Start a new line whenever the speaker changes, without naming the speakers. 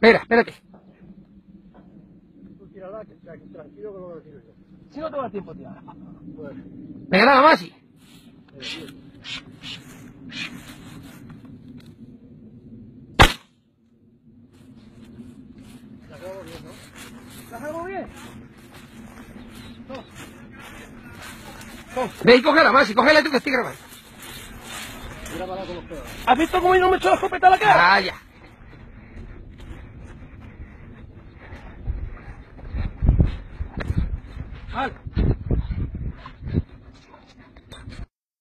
Espera, espérate.
Tú tirarás, que- tranquilo que no lo tiro yo.
Si no te va a tiempo, tía.
Pues,
Venga, nada más. sí.
la acabo bien, ¿no?
¿La hacemos bien?
Ve y coge la más y cógela tú que estoy grabando.
Mira para con los pedos.
¿Has visto cómo yo no me echo la escopeta a la cara?
Vaya.
は。